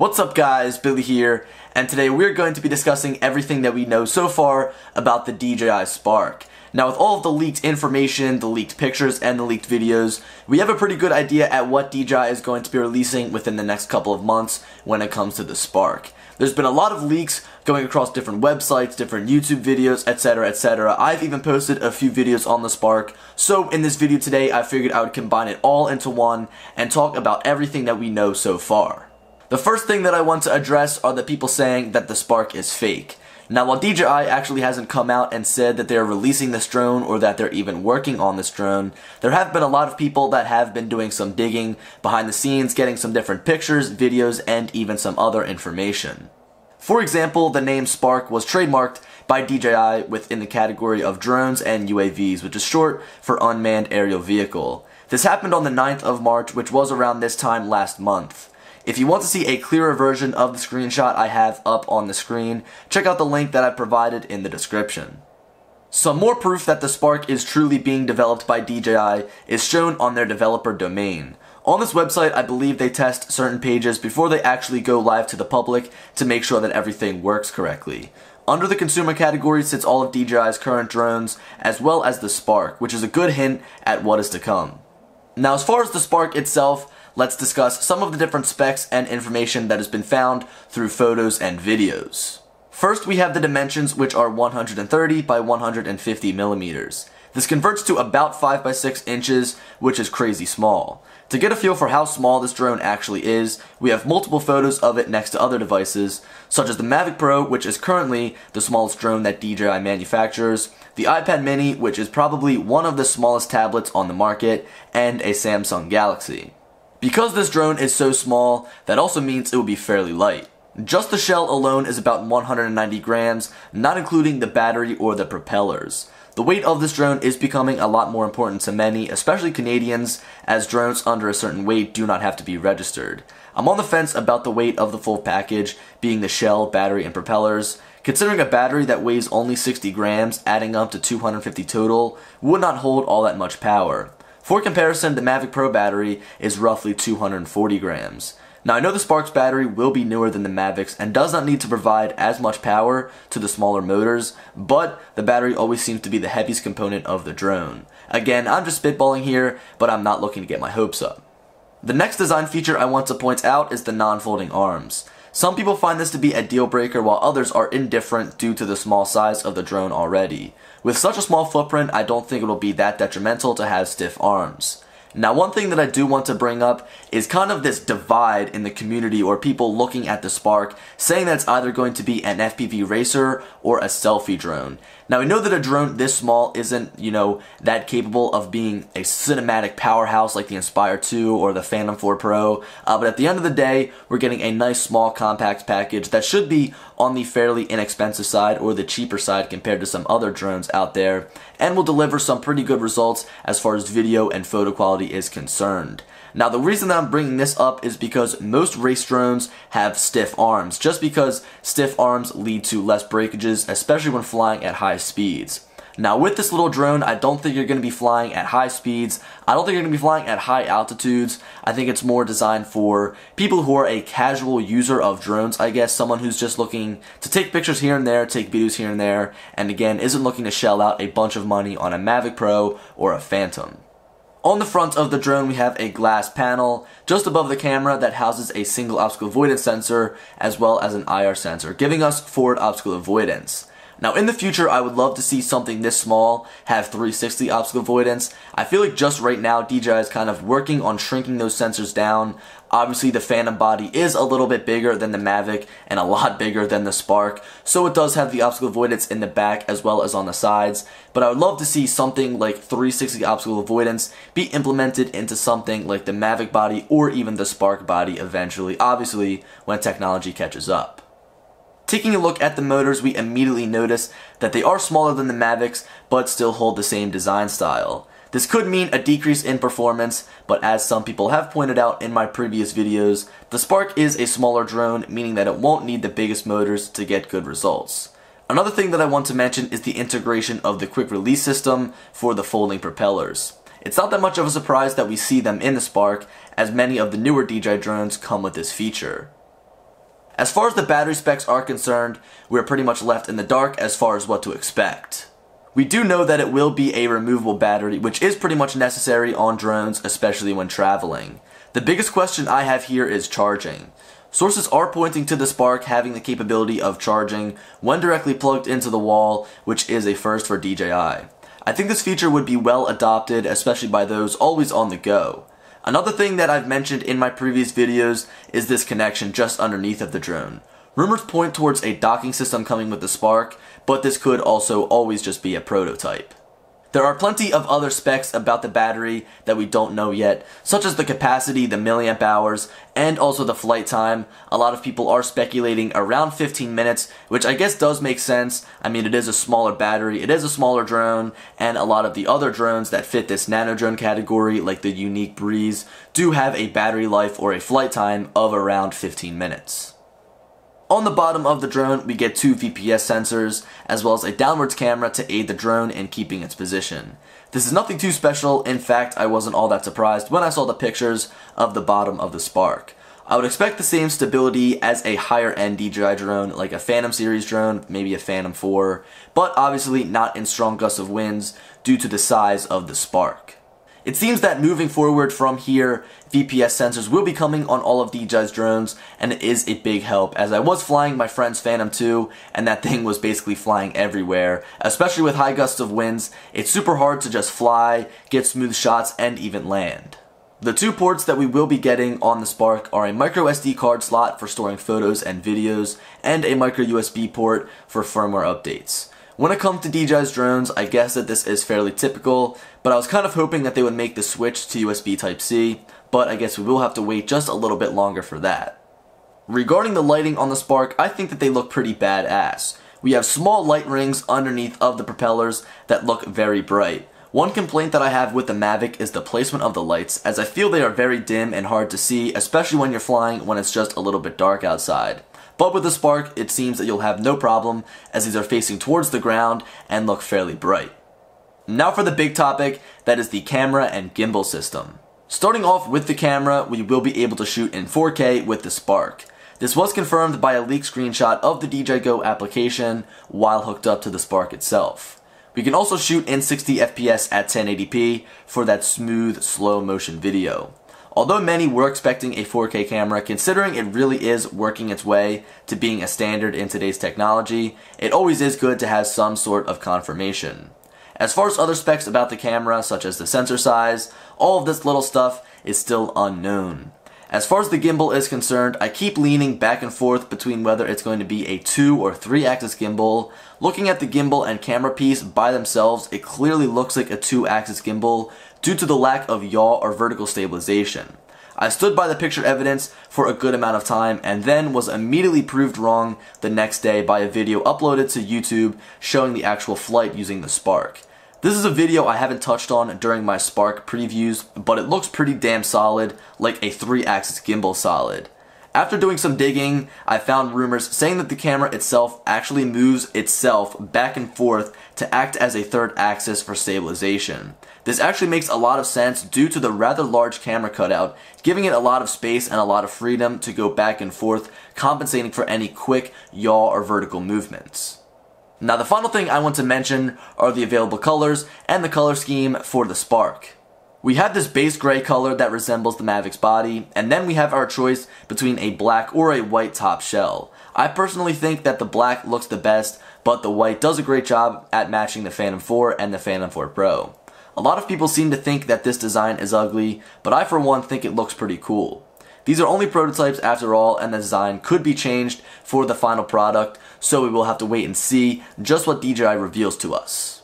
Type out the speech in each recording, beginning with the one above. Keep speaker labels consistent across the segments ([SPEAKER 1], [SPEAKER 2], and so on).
[SPEAKER 1] What's up guys, Billy here, and today we're going to be discussing everything that we know so far about the DJI Spark. Now with all of the leaked information, the leaked pictures, and the leaked videos, we have a pretty good idea at what DJI is going to be releasing within the next couple of months when it comes to the Spark. There's been a lot of leaks going across different websites, different YouTube videos, etc, etc. I've even posted a few videos on the Spark, so in this video today I figured I would combine it all into one and talk about everything that we know so far. The first thing that I want to address are the people saying that the Spark is fake. Now while DJI actually hasn't come out and said that they're releasing this drone or that they're even working on this drone, there have been a lot of people that have been doing some digging behind the scenes, getting some different pictures, videos, and even some other information. For example, the name Spark was trademarked by DJI within the category of drones and UAVs, which is short for Unmanned Aerial Vehicle. This happened on the 9th of March, which was around this time last month. If you want to see a clearer version of the screenshot I have up on the screen, check out the link that I provided in the description. Some more proof that the Spark is truly being developed by DJI is shown on their developer domain. On this website, I believe they test certain pages before they actually go live to the public to make sure that everything works correctly. Under the consumer category sits all of DJI's current drones, as well as the Spark, which is a good hint at what is to come. Now, as far as the Spark itself, let's discuss some of the different specs and information that has been found through photos and videos. First, we have the dimensions, which are 130 by 150 millimeters. This converts to about 5 by 6 inches, which is crazy small. To get a feel for how small this drone actually is, we have multiple photos of it next to other devices, such as the Mavic Pro, which is currently the smallest drone that DJI manufactures, the iPad mini, which is probably one of the smallest tablets on the market, and a Samsung Galaxy. Because this drone is so small, that also means it will be fairly light. Just the shell alone is about 190 grams, not including the battery or the propellers. The weight of this drone is becoming a lot more important to many, especially Canadians, as drones under a certain weight do not have to be registered. I'm on the fence about the weight of the full package, being the shell, battery, and propellers. Considering a battery that weighs only 60 grams, adding up to 250 total, would not hold all that much power. For comparison, the Mavic Pro battery is roughly 240 grams. Now I know the Sparks battery will be newer than the Mavics and does not need to provide as much power to the smaller motors, but the battery always seems to be the heaviest component of the drone. Again, I'm just spitballing here, but I'm not looking to get my hopes up. The next design feature I want to point out is the non-folding arms. Some people find this to be a deal breaker while others are indifferent due to the small size of the drone already. With such a small footprint, I don't think it'll be that detrimental to have stiff arms. Now, one thing that I do want to bring up is kind of this divide in the community or people looking at the Spark saying that it's either going to be an FPV racer or a selfie drone. Now, we know that a drone this small isn't, you know, that capable of being a cinematic powerhouse like the Inspire 2 or the Phantom 4 Pro, uh, but at the end of the day, we're getting a nice small compact package that should be on the fairly inexpensive side or the cheaper side compared to some other drones out there, and will deliver some pretty good results as far as video and photo quality is concerned. Now the reason that I'm bringing this up is because most race drones have stiff arms, just because stiff arms lead to less breakages, especially when flying at high speeds. Now with this little drone, I don't think you're going to be flying at high speeds. I don't think you're going to be flying at high altitudes. I think it's more designed for people who are a casual user of drones, I guess. Someone who's just looking to take pictures here and there, take videos here and there, and again, isn't looking to shell out a bunch of money on a Mavic Pro or a Phantom. On the front of the drone we have a glass panel just above the camera that houses a single obstacle avoidance sensor as well as an IR sensor, giving us forward obstacle avoidance. Now in the future, I would love to see something this small have 360 obstacle avoidance. I feel like just right now, DJI is kind of working on shrinking those sensors down. Obviously, the Phantom body is a little bit bigger than the Mavic and a lot bigger than the Spark, so it does have the obstacle avoidance in the back as well as on the sides. But I would love to see something like 360 obstacle avoidance be implemented into something like the Mavic body or even the Spark body eventually, obviously when technology catches up. Taking a look at the motors, we immediately notice that they are smaller than the Mavics, but still hold the same design style. This could mean a decrease in performance, but as some people have pointed out in my previous videos, the Spark is a smaller drone, meaning that it won't need the biggest motors to get good results. Another thing that I want to mention is the integration of the quick release system for the folding propellers. It's not that much of a surprise that we see them in the Spark, as many of the newer DJI drones come with this feature. As far as the battery specs are concerned, we're pretty much left in the dark as far as what to expect. We do know that it will be a removable battery, which is pretty much necessary on drones, especially when traveling. The biggest question I have here is charging. Sources are pointing to the Spark having the capability of charging when directly plugged into the wall, which is a first for DJI. I think this feature would be well adopted, especially by those always on the go. Another thing that I've mentioned in my previous videos is this connection just underneath of the drone. Rumors point towards a docking system coming with the Spark, but this could also always just be a prototype. There are plenty of other specs about the battery that we don't know yet, such as the capacity, the milliamp hours, and also the flight time. A lot of people are speculating around 15 minutes, which I guess does make sense. I mean, it is a smaller battery, it is a smaller drone, and a lot of the other drones that fit this nano drone category, like the Yuneec Breeze, do have a battery life or a flight time of around 15 minutes. On the bottom of the drone, we get two VPS sensors, as well as a downwards camera to aid the drone in keeping its position. This is nothing too special, in fact I wasn't all that surprised when I saw the pictures of the bottom of the Spark. I would expect the same stability as a higher end DJI drone, like a Phantom series drone, maybe a Phantom 4, but obviously not in strong gusts of winds due to the size of the Spark. It seems that moving forward from here, VPS sensors will be coming on all of DJI's drones, and it is a big help, as I was flying my friend's Phantom 2, and that thing was basically flying everywhere. Especially with high gusts of winds, it's super hard to just fly, get smooth shots, and even land. The two ports that we will be getting on the Spark are a micro SD card slot for storing photos and videos, and a micro USB port for firmware updates. When it comes to DJI's drones, I guess that this is fairly typical, but I was kind of hoping that they would make the switch to USB Type-C, but I guess we will have to wait just a little bit longer for that. Regarding the lighting on the Spark, I think that they look pretty badass. We have small light rings underneath of the propellers that look very bright. One complaint that I have with the Mavic is the placement of the lights, as I feel they are very dim and hard to see, especially when you're flying when it's just a little bit dark outside. But with the Spark, it seems that you'll have no problem as these are facing towards the ground and look fairly bright. Now for the big topic, that is the camera and gimbal system. Starting off with the camera, we will be able to shoot in 4K with the Spark. This was confirmed by a leaked screenshot of the DJI Go application while hooked up to the Spark itself. We can also shoot in 60 FPS at 1080p for that smooth, slow motion video. Although many were expecting a 4K camera, considering it really is working its way to being a standard in today's technology, it always is good to have some sort of confirmation. As far as other specs about the camera, such as the sensor size, all of this little stuff is still unknown. As far as the gimbal is concerned, I keep leaning back and forth between whether it's going to be a 2 or 3 axis gimbal. Looking at the gimbal and camera piece by themselves, it clearly looks like a 2 axis gimbal due to the lack of yaw or vertical stabilization. I stood by the picture evidence for a good amount of time and then was immediately proved wrong the next day by a video uploaded to YouTube showing the actual flight using the Spark. This is a video I haven't touched on during my Spark previews, but it looks pretty damn solid, like a 3-axis gimbal solid. After doing some digging, I found rumors saying that the camera itself actually moves itself back and forth to act as a third axis for stabilization. This actually makes a lot of sense due to the rather large camera cutout, giving it a lot of space and a lot of freedom to go back and forth, compensating for any quick yaw or vertical movements. Now the final thing I want to mention are the available colors and the color scheme for the Spark. We have this base gray color that resembles the Mavic's body, and then we have our choice between a black or a white top shell. I personally think that the black looks the best, but the white does a great job at matching the Phantom 4 and the Phantom 4 Pro. A lot of people seem to think that this design is ugly, but I for one think it looks pretty cool. These are only prototypes after all, and the design could be changed for the final product, so we will have to wait and see just what DJI reveals to us.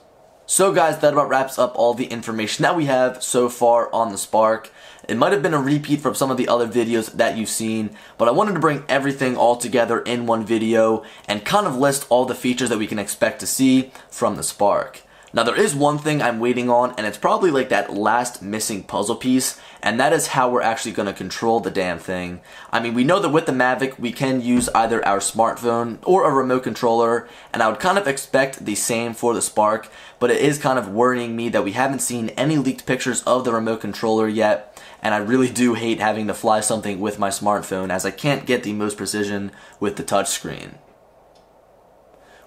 [SPEAKER 1] So guys, that about wraps up all the information that we have so far on the Spark. It might have been a repeat from some of the other videos that you've seen, but I wanted to bring everything all together in one video and kind of list all the features that we can expect to see from the Spark. Now there is one thing I'm waiting on and it's probably like that last missing puzzle piece and that is how we're actually going to control the damn thing. I mean we know that with the Mavic we can use either our smartphone or a remote controller and I would kind of expect the same for the Spark but it is kind of worrying me that we haven't seen any leaked pictures of the remote controller yet and I really do hate having to fly something with my smartphone as I can't get the most precision with the touchscreen.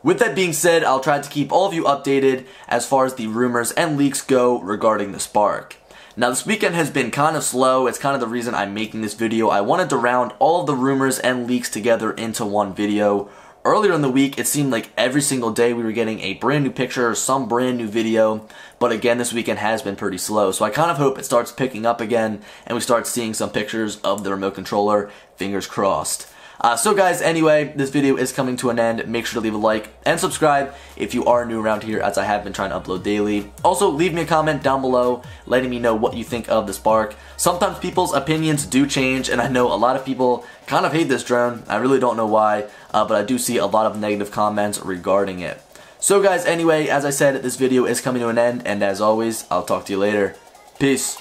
[SPEAKER 1] With that being said, I'll try to keep all of you updated as far as the rumors and leaks go regarding the Spark. Now this weekend has been kind of slow, it's kind of the reason I'm making this video. I wanted to round all of the rumors and leaks together into one video. Earlier in the week, it seemed like every single day we were getting a brand new picture or some brand new video, but again, this weekend has been pretty slow, so I kind of hope it starts picking up again and we start seeing some pictures of the remote controller, fingers crossed. Uh, so guys, anyway, this video is coming to an end. Make sure to leave a like and subscribe if you are new around here as I have been trying to upload daily. Also, leave me a comment down below letting me know what you think of the Spark. Sometimes people's opinions do change and I know a lot of people kind of hate this drone. I really don't know why, uh, but I do see a lot of negative comments regarding it. So guys, anyway, as I said, this video is coming to an end and as always, I'll talk to you later. Peace.